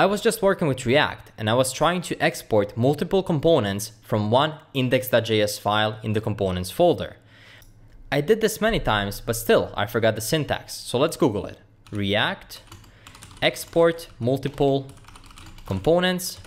I was just working with React and I was trying to export multiple components from one index.js file in the components folder. I did this many times, but still I forgot the syntax. So let's Google it. React export multiple components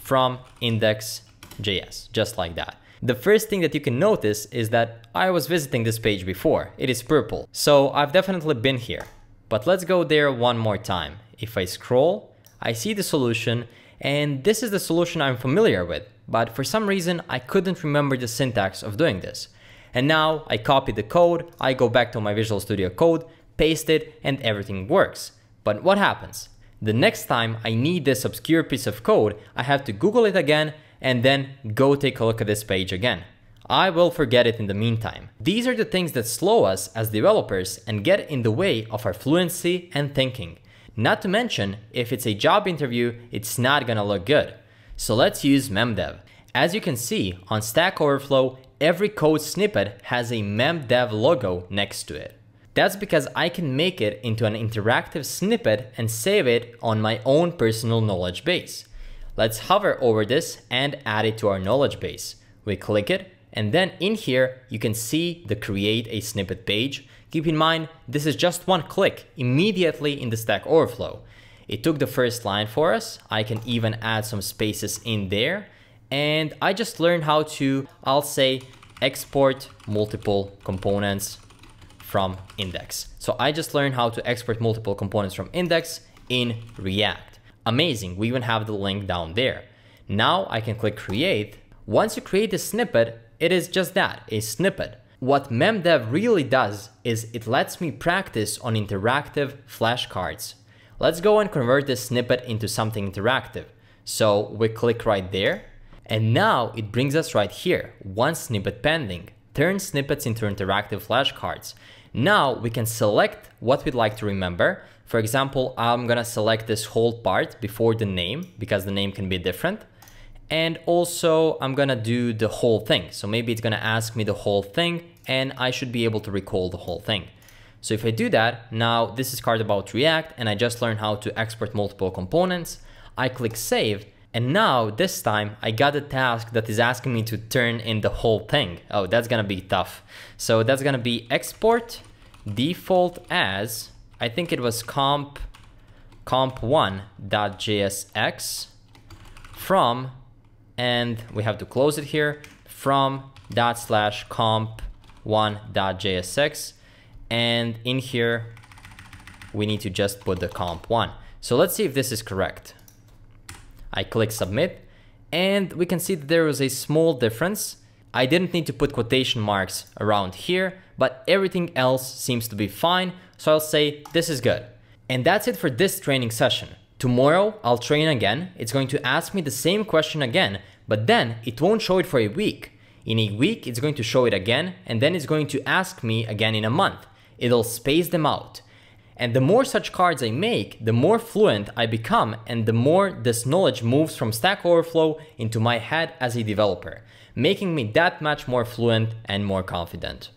from index.js, just like that. The first thing that you can notice is that I was visiting this page before. It is purple. So I've definitely been here. But let's go there one more time. If I scroll, I see the solution and this is the solution I'm familiar with. But for some reason, I couldn't remember the syntax of doing this. And now I copy the code, I go back to my Visual Studio Code, paste it, and everything works. But what happens? The next time I need this obscure piece of code, I have to Google it again and then go take a look at this page again. I will forget it in the meantime. These are the things that slow us as developers and get in the way of our fluency and thinking. Not to mention, if it's a job interview, it's not gonna look good. So let's use memdev. As you can see, on Stack Overflow, every code snippet has a memdev logo next to it. That's because I can make it into an interactive snippet and save it on my own personal knowledge base. Let's hover over this and add it to our knowledge base. We click it, and then in here, you can see the create a snippet page. Keep in mind, this is just one click immediately in the Stack Overflow. It took the first line for us. I can even add some spaces in there. And I just learned how to, I'll say, export multiple components from index. So I just learned how to export multiple components from index in React. Amazing, we even have the link down there. Now I can click create. Once you create a snippet, it is just that, a snippet. What memdev really does is it lets me practice on interactive flashcards. Let's go and convert this snippet into something interactive. So we click right there, and now it brings us right here, one snippet pending. Turn snippets into interactive flashcards. Now we can select what we'd like to remember. For example, I'm gonna select this whole part before the name because the name can be different. And also I'm gonna do the whole thing. So maybe it's gonna ask me the whole thing and I should be able to recall the whole thing. So if I do that, now this is card about React and I just learned how to export multiple components. I click save and now this time I got a task that is asking me to turn in the whole thing. Oh, that's gonna be tough. So that's gonna be export default as I think it was comp comp1.jsx from, and we have to close it here, from dot slash comp1.jsx. And in here, we need to just put the comp1. So let's see if this is correct. I click submit and we can see that there was a small difference. I didn't need to put quotation marks around here, but everything else seems to be fine. So I'll say this is good. And that's it for this training session. Tomorrow I'll train again. It's going to ask me the same question again, but then it won't show it for a week. In a week, it's going to show it again, and then it's going to ask me again in a month. It'll space them out. And the more such cards I make, the more fluent I become, and the more this knowledge moves from Stack Overflow into my head as a developer, making me that much more fluent and more confident.